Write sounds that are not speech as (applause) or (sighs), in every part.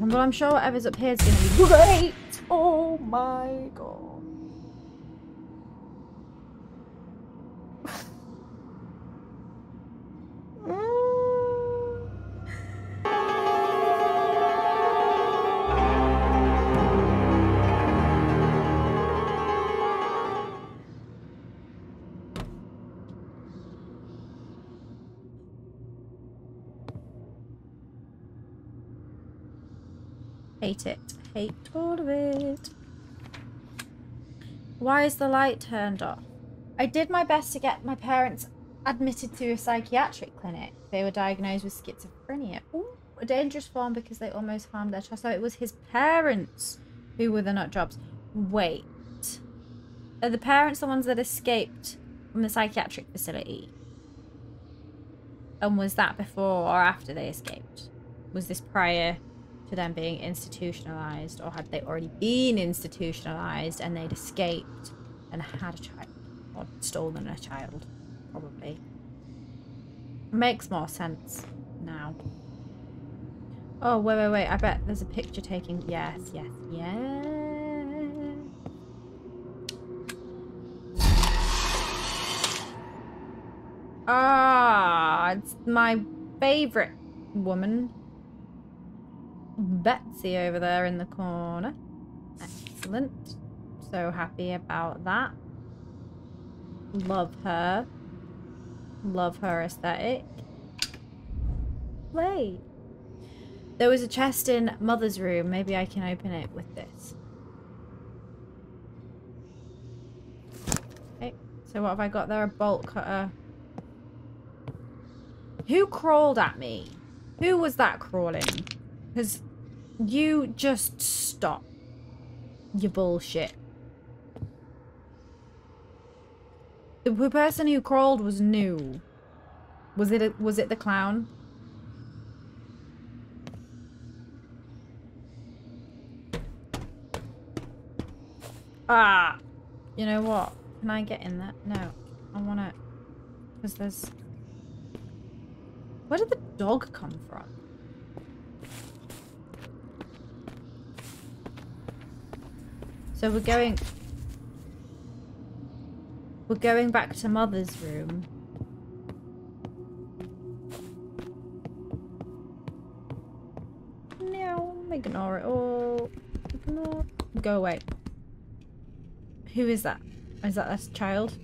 Well, I'm sure whatever's up here is going to be great. Oh my god. Hate it. Hate all of it. Why is the light turned off? I did my best to get my parents admitted to a psychiatric clinic. They were diagnosed with schizophrenia. Ooh, a dangerous form because they almost harmed their child. So it was his parents who were the nut jobs. Wait. Are the parents the ones that escaped from the psychiatric facility? And was that before or after they escaped? Was this prior to them being institutionalized or had they already been institutionalized and they'd escaped and had a child or stolen a child probably. Makes more sense now. Oh wait wait wait i bet there's a picture taking yes yes yes. Ah it's my favorite woman Betsy over there in the corner. Excellent. So happy about that. Love her. Love her aesthetic. Play. There was a chest in Mother's room. Maybe I can open it with this. Okay. So what have I got there? A bolt cutter. Who crawled at me? Who was that crawling? Because you just stop your bullshit. The person who crawled was new. Was it a, was it the clown? Ah! You know what? Can I get in there? No. I want to... Because there's... Where did the dog come from? So we're going... We're going back to Mother's room. No, ignore it all. Ignore. Go away. Who is that? Is that a child?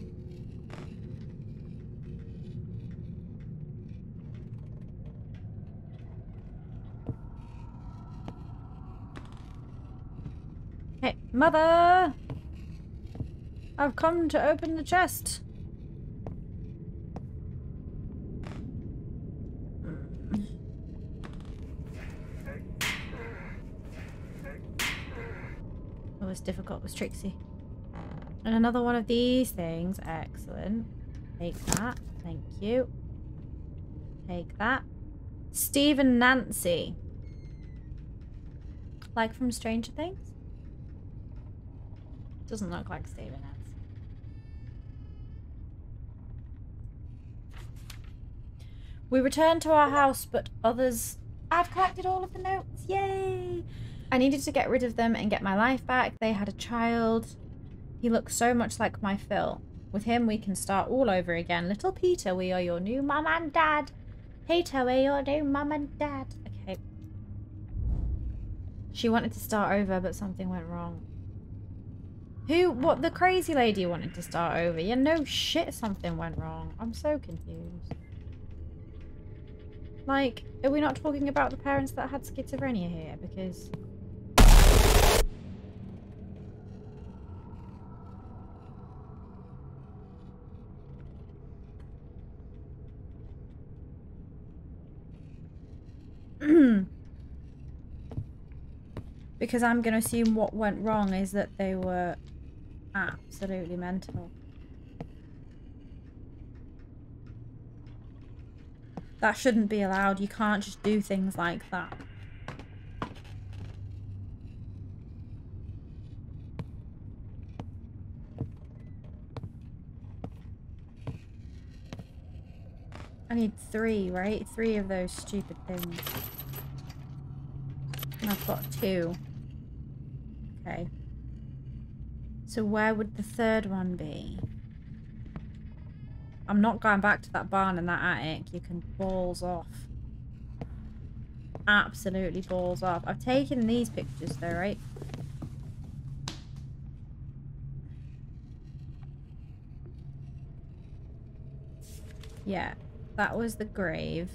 Hey, mother! I've come to open the chest. It was difficult with Trixie. And another one of these things. Excellent. Take that. Thank you. Take that. Steve and Nancy. Like from Stranger Things? Doesn't look like Steve and Nancy. We returned to our house, but others... I've collected all of the notes. Yay! I needed to get rid of them and get my life back. They had a child. He looks so much like my Phil. With him, we can start all over again. Little Peter, we are your new mum and dad. Peter, we're your new mum and dad. Okay. She wanted to start over, but something went wrong. Who, what, the crazy lady wanted to start over? Yeah, no shit, something went wrong. I'm so confused. Like, are we not talking about the parents that had schizophrenia here? Because... (clears throat) because I'm going to assume what went wrong is that they were absolutely mental. That shouldn't be allowed. You can't just do things like that. I need three, right? Three of those stupid things. And I've got two. Okay. So where would the third one be? I'm not going back to that barn and that attic. You can balls off. Absolutely balls off. I've taken these pictures though, right? Yeah, that was the grave.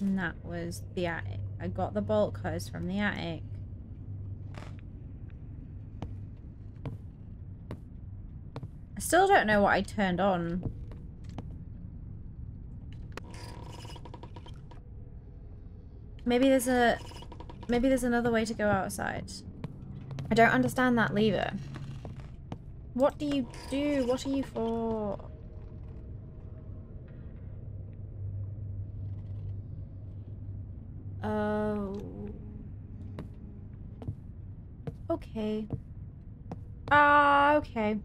And that was the attic. I got the bolt cutters from the attic. I still don't know what I turned on. Maybe there's a... Maybe there's another way to go outside. I don't understand that lever. What do you do? What are you for? Oh. Okay. Ah, uh, okay.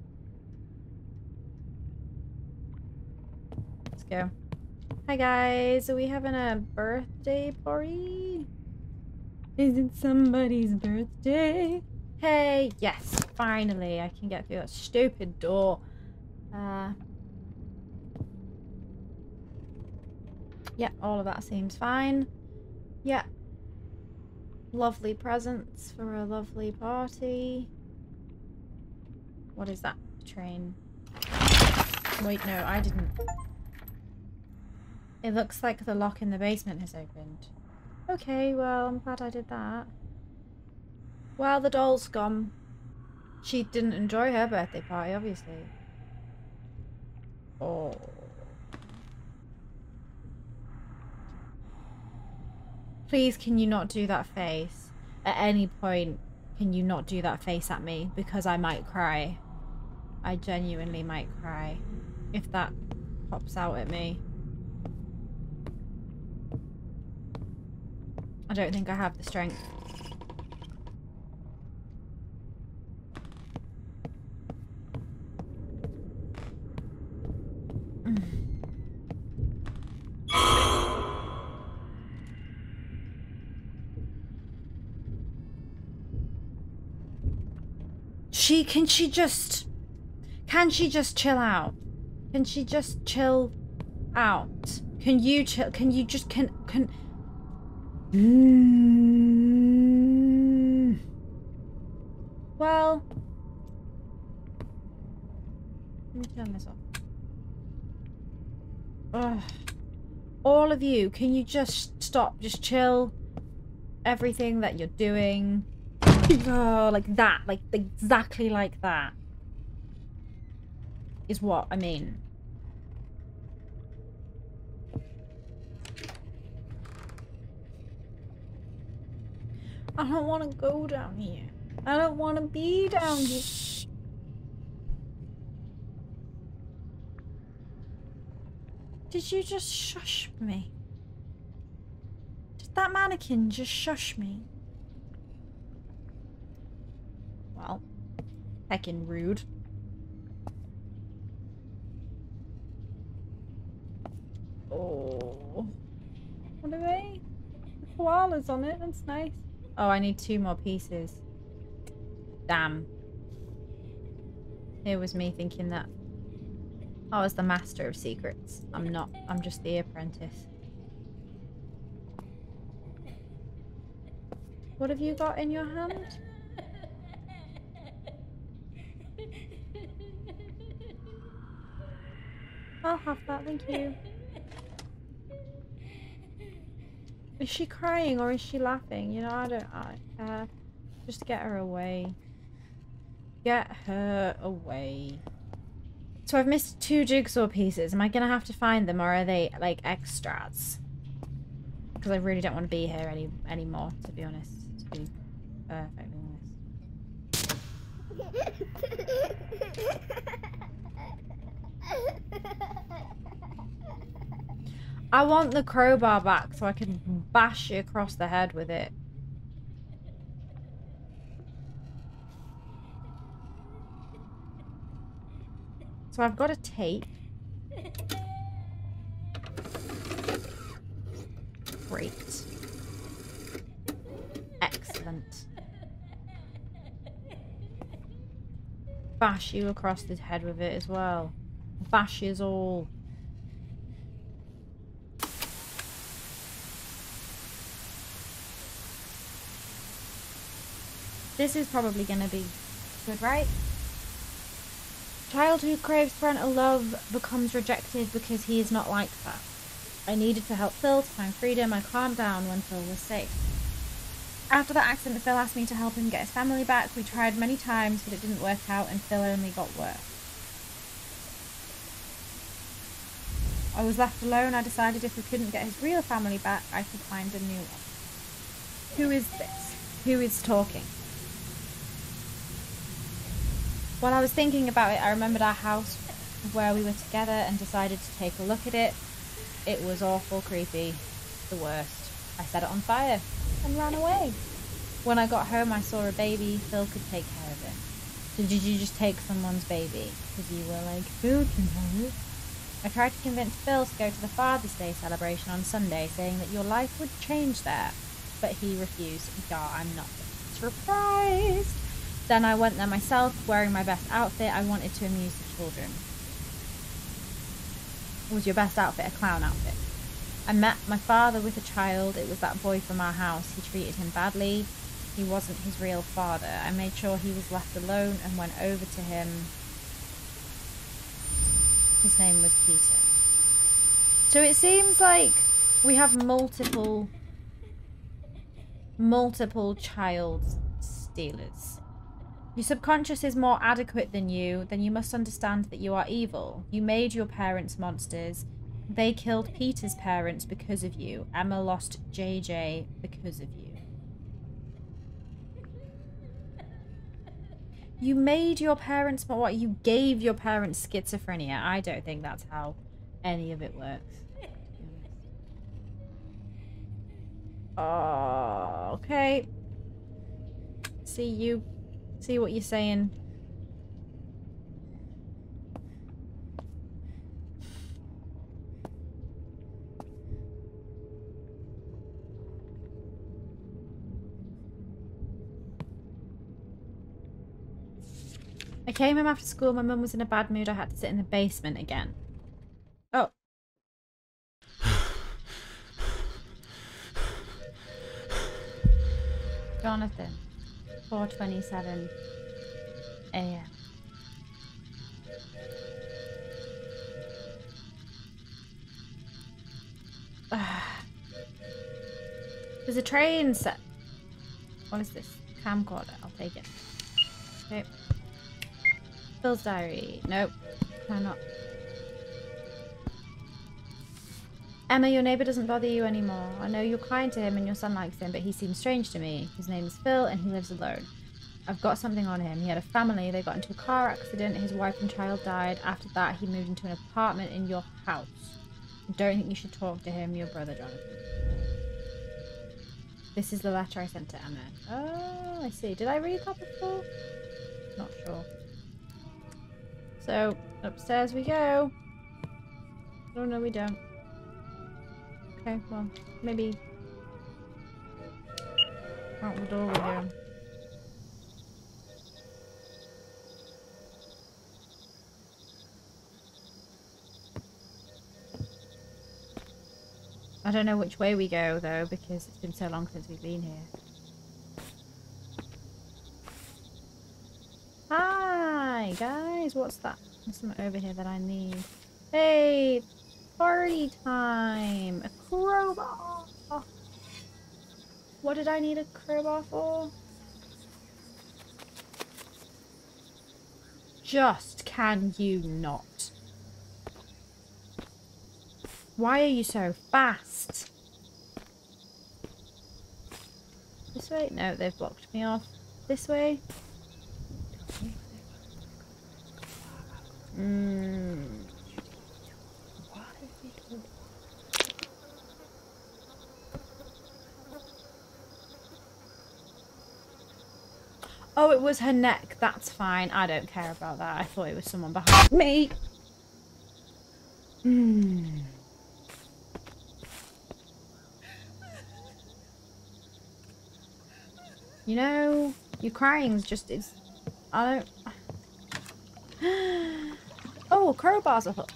Go. Hi guys, are we having a birthday party? Is it somebody's birthday? Hey, yes, finally I can get through that stupid door. Uh, yeah, all of that seems fine. Yeah. Lovely presents for a lovely party. What is that? Train. Wait, no, I didn't. It looks like the lock in the basement has opened. Okay, well, I'm glad I did that. Well, the doll's gone. She didn't enjoy her birthday party, obviously. Oh. Please, can you not do that face? At any point, can you not do that face at me? Because I might cry. I genuinely might cry. If that pops out at me. Don't think I have the strength. (sighs) She, can she just, can she just chill out? Can she just chill out? Can you chill, can you just, can, can, mm. well, let me turn this off. Ugh. All of you, can you just stop, just chill everything that you're doing? (laughs) oh, like that, like exactly like that is what I mean. I don't want to go down here. I don't want to be down here. Did you just shush me? Did that mannequin just shush me? Well, heckin' rude. Oh. What are they? The koala's on it, that's nice. Oh, I need two more pieces. Damn. It was me thinking that I was the master of secrets. I'm not. I'm just the apprentice. What have you got in your hand? (laughs) I'll have that, thank you. Is she crying or is she laughing? You know, I don't I, uh, just get her away. Get her away. So I've missed two jigsaw pieces. Am I going to have to find them or are they like extras? Because I really don't want to be here any anymore, to be honest. To be perfectly honest. (laughs) I want the crowbar back so I can bash you across the head with it. So I've got a tape. Great. Excellent. Bash you across the head with it as well. Bash all. This is probably going to be good, right? Child who craves parental love becomes rejected because he is not like that. I needed to help Phil to find freedom. I calmed down when Phil was safe. After that accident, Phil asked me to help him get his family back. We tried many times, but it didn't work out, and Phil only got worse. I was left alone. I decided if we couldn't get his real family back, I could find a new one. Who is this? Who is talking? While I was thinking about it, I remembered our house where we were together and decided to take a look at it. It was awful creepy. The worst. I set it on fire and ran away. When I got home, I saw a baby. Phil could take care of it. So did you just take someone's baby? Because you were like, Phil can have it. I tried to convince Phil to go to the Father's Day celebration on Sunday, saying that your life would change there. But he refused. Yeah, I'm not surprised. Then I went there myself, wearing my best outfit. I wanted to amuse the children. Was your best outfit a clown outfit? I met my father with a child. It was that boy from our house. He treated him badly. He wasn't his real father. I made sure he was left alone and went over to him. His name was Peter. So it seems like we have multiple multiple child stealers. Your subconscious is more adequate than you, then you must understand that you are evil. You made your parents monsters. They killed Peter's parents because of you. Emma lost JJ because of you. You made your parents, but what? You gave your parents schizophrenia. I don't think that's how any of it works. Oh, okay. See you See what you're saying. I came home after school. My mum was in a bad mood. I had to sit in the basement again. Oh. (sighs) Jonathan. 4.27 a.m. (sighs) There's a train set. What is this? Camcorder. I'll take it. Okay. Phil's diary. Nope. Cannot. Emma, your neighbour doesn't bother you anymore. I know you're kind to him and your son likes him, but he seems strange to me. His name is Phil and he lives alone. I've got something on him. He had a family. They got into a car accident. His wife and child died. After that, he moved into an apartment in your house. I don't think you should talk to him, your brother, Jonathan. This is the letter I sent to Emma. Oh, I see. Did I read that before? Not sure. So, upstairs we go. Oh, no, we don't. Okay, well, maybe out the door we go. I don't know which way we go though because it's been so long since we've been here. Hi guys, what's that? There's something over here that I need. Hey, Party time! A crowbar! What did I need a crowbar for? Just can you not? Why are you so fast? This way? No, they've blocked me off. This way? Mmm. Oh, it was her neck. That's fine. I don't care about that. I thought it was someone behind me. Hmm. You know, your crying's just it's. I don't. (gasps) oh, crowbar's a hook.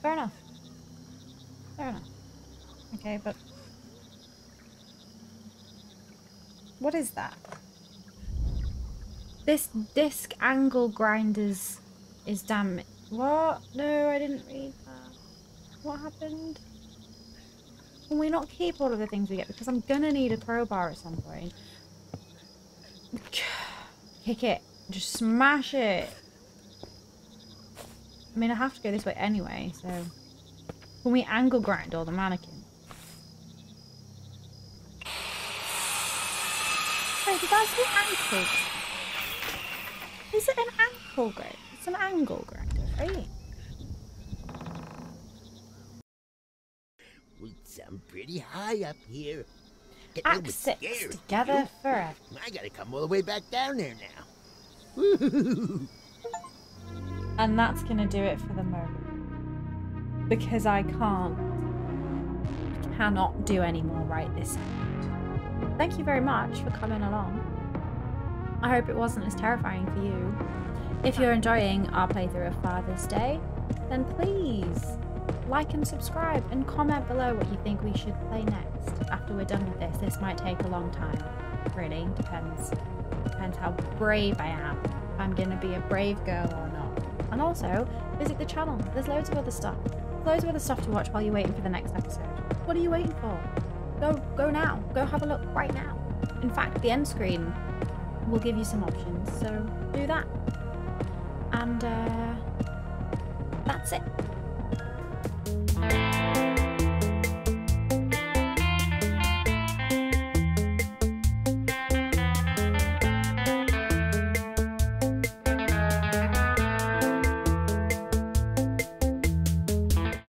Fair enough. Fair enough. Okay, but what is that? This disc angle grinders is damaged. What? No, I didn't read that. What happened? Can we not keep all of the things we get? Because I'm gonna need a crowbar at some point. (sighs) Kick it. Just smash it. I mean, I have to go this way anyway, so... Can we angle grind all the mannequin? Wait, did I say ankle? Is it an ankle grind? It's an angle grinder, right? I'm pretty high up here. Act six, together forever. I gotta come all the way back down there now. (laughs) and that's gonna do it for the moment. Because I can't, cannot do any more right this second. Thank you very much for coming along. I hope it wasn't as terrifying for you. If you're enjoying our playthrough of Father's Day, then please like and subscribe and comment below what you think we should play next after we're done with this. This might take a long time. Really, depends. Depends how brave I am. If I'm gonna be a brave girl or not. And also, visit the channel. There's loads of other stuff. Loads of other stuff to watch while you're waiting for the next episode. What are you waiting for? Go go now. Go have a look right now. In fact, the end screen will give you some options, so do that. And uh, that's it.